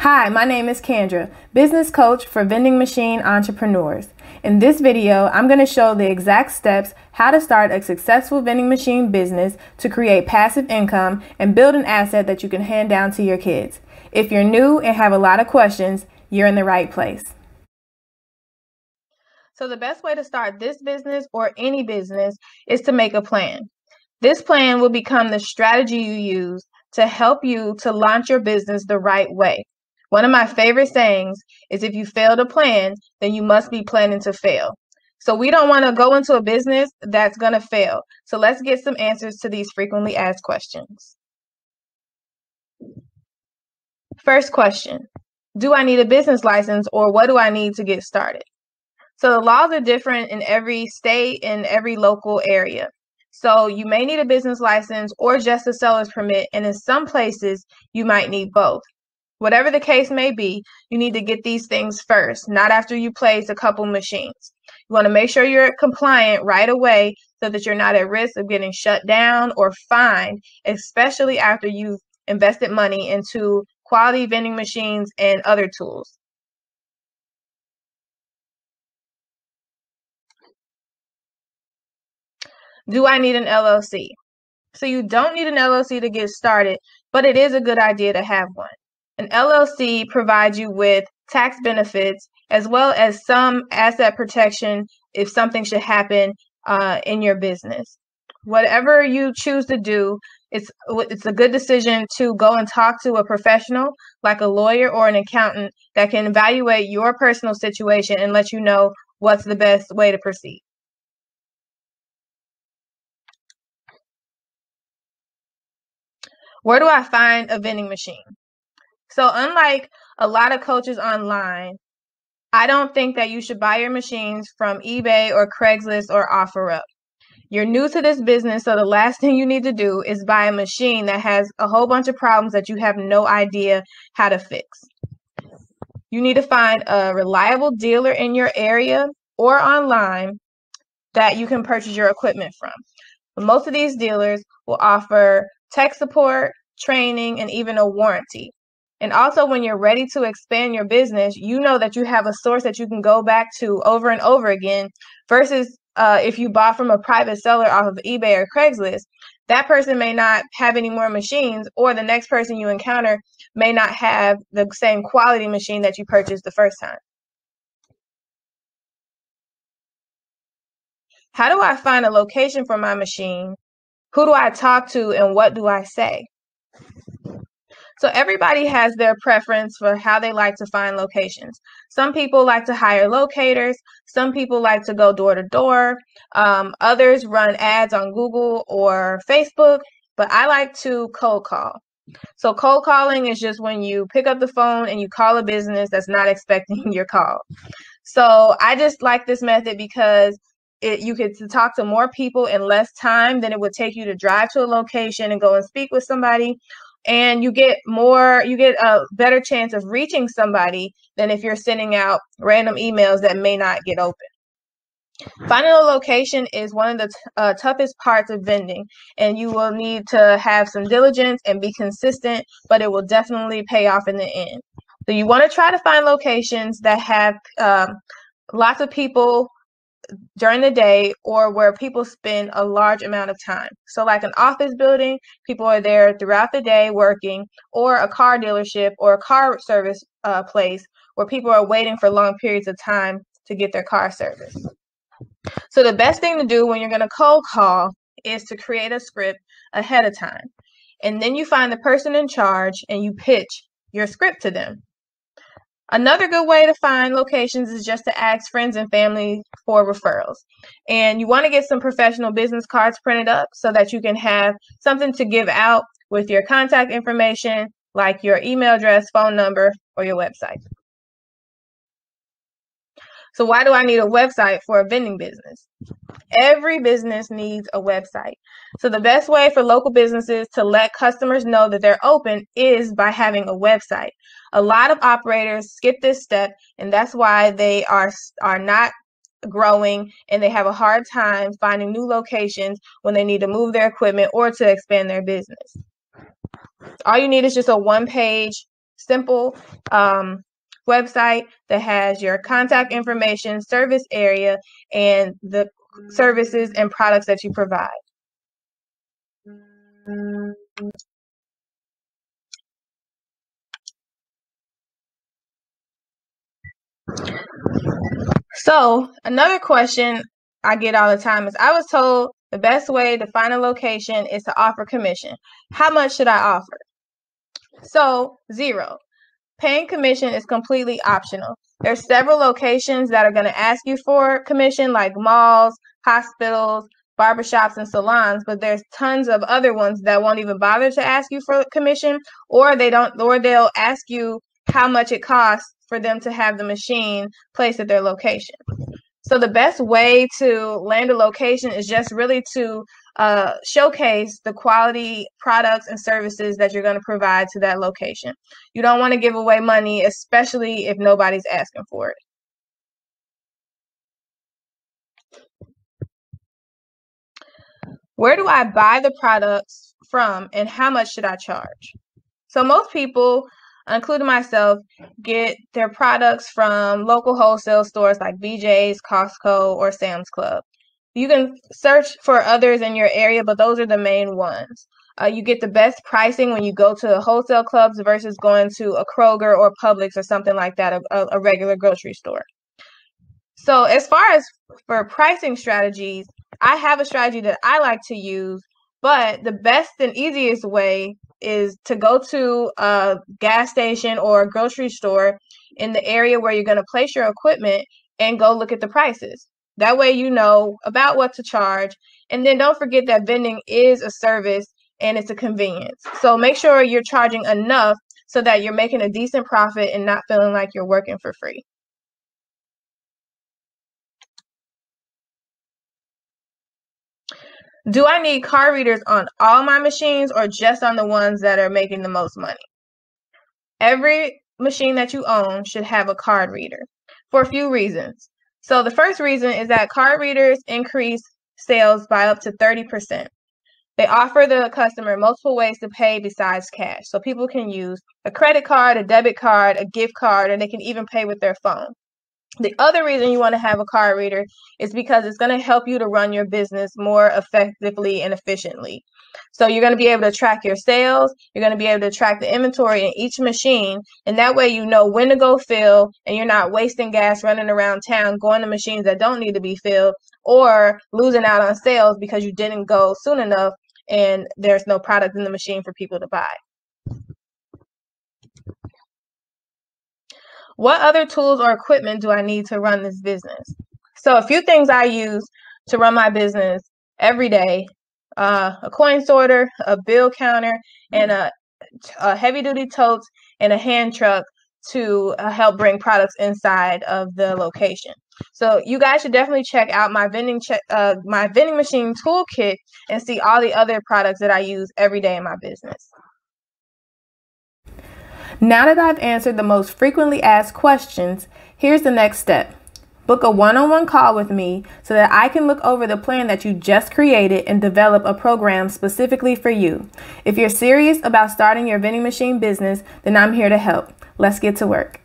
Hi, my name is Candra, business coach for vending machine entrepreneurs. In this video, I'm going to show the exact steps how to start a successful vending machine business to create passive income and build an asset that you can hand down to your kids. If you're new and have a lot of questions, you're in the right place. So the best way to start this business or any business is to make a plan. This plan will become the strategy you use to help you to launch your business the right way. One of my favorite sayings is if you fail to plan, then you must be planning to fail. So we don't want to go into a business that's going to fail. So let's get some answers to these frequently asked questions. First question Do I need a business license or what do I need to get started? So the laws are different in every state and every local area. So you may need a business license or just a seller's permit, and in some places you might need both. Whatever the case may be, you need to get these things first, not after you place a couple machines. You want to make sure you're compliant right away so that you're not at risk of getting shut down or fined, especially after you've invested money into quality vending machines and other tools. Do I need an LLC? So you don't need an LLC to get started, but it is a good idea to have one. An LLC provides you with tax benefits as well as some asset protection if something should happen uh, in your business. Whatever you choose to do, it's it's a good decision to go and talk to a professional like a lawyer or an accountant that can evaluate your personal situation and let you know what's the best way to proceed. Where do I find a vending machine? So, unlike a lot of coaches online, I don't think that you should buy your machines from eBay or Craigslist or OfferUp. You're new to this business, so the last thing you need to do is buy a machine that has a whole bunch of problems that you have no idea how to fix. You need to find a reliable dealer in your area or online that you can purchase your equipment from. Most of these dealers will offer tech support, training, and even a warranty. And also, when you're ready to expand your business, you know that you have a source that you can go back to over and over again versus uh, if you bought from a private seller off of eBay or Craigslist. That person may not have any more machines, or the next person you encounter may not have the same quality machine that you purchased the first time. How do I find a location for my machine who do I talk to and what do I say? So everybody has their preference for how they like to find locations. Some people like to hire locators. Some people like to go door to door. Um, others run ads on Google or Facebook. But I like to cold call. So cold calling is just when you pick up the phone and you call a business that's not expecting your call. So I just like this method because it, you could talk to more people in less time than it would take you to drive to a location and go and speak with somebody and you get more you get a better chance of reaching somebody than if you're sending out random emails that may not get open. Finding a location is one of the uh, toughest parts of vending and you will need to have some diligence and be consistent but it will definitely pay off in the end. So you want to try to find locations that have um, lots of people during the day or where people spend a large amount of time. So, like an office building, people are there throughout the day working, or a car dealership or a car service uh, place where people are waiting for long periods of time to get their car serviced. So, the best thing to do when you're going to cold call is to create a script ahead of time. And then you find the person in charge and you pitch your script to them. Another good way to find locations is just to ask friends and family for referrals. And you want to get some professional business cards printed up so that you can have something to give out with your contact information, like your email address, phone number, or your website. So, why do I need a website for a vending business? Every business needs a website. So, the best way for local businesses to let customers know that they're open is by having a website. A lot of operators skip this step, and that's why they are, are not growing and they have a hard time finding new locations when they need to move their equipment or to expand their business. All you need is just a one page simple um, website that has your contact information, service area, and the services and products that you provide. So, another question I get all the time is I was told the best way to find a location is to offer commission. How much should I offer? So, zero. Paying commission is completely optional. There's several locations that are going to ask you for commission, like malls, hospitals, barbershops, and salons, but there's tons of other ones that won't even bother to ask you for commission, or they don't, or they'll ask you how much it costs for them to have the machine placed at their location. So the best way to land a location is just really to uh, showcase the quality products and services that you're going to provide to that location. You don't want to give away money, especially if nobody's asking for it. Where do I buy the products from and how much should I charge? So most people including myself, get their products from local wholesale stores like BJ's, Costco, or Sam's Club. You can search for others in your area, but those are the main ones. Uh, you get the best pricing when you go to wholesale clubs versus going to a Kroger or Publix or something like that, a, a regular grocery store. So, as far as for pricing strategies, I have a strategy that I like to use, but the best and easiest way is to go to a gas station or a grocery store in the area where you're going to place your equipment and go look at the prices. That way, you know about what to charge. And then don't forget that vending is a service and it's a convenience. So make sure you're charging enough so that you're making a decent profit and not feeling like you're working for free. Do I need card readers on all my machines or just on the ones that are making the most money? Every machine that you own should have a card reader for a few reasons. So, the first reason is that card readers increase sales by up to 30%. They offer the customer multiple ways to pay besides cash. So, people can use a credit card, a debit card, a gift card, and they can even pay with their phone. The other reason you want to have a card reader is because it's going to help you to run your business more effectively and efficiently. So you're going to be able to track your sales, you're going to be able to track the inventory in each machine, and that way you know when to go fill and you're not wasting gas running around town going to machines that don't need to be filled or losing out on sales because you didn't go soon enough and there's no product in the machine for people to buy. What other tools or equipment do I need to run this business? So, a few things I use to run my business every day uh, a coin sorter, a bill counter, and a, a heavy duty tote and a hand truck to uh, help bring products inside of the location. So you guys should definitely check out my vending che- uh, my vending machine toolkit and see all the other products that I use every day in my business. Now that I've answered the most frequently asked questions, here's the next step. Book a one on one call with me so that I can look over the plan that you just created and develop a program specifically for you. If you're serious about starting your vending machine business, then I'm here to help. Let's get to work.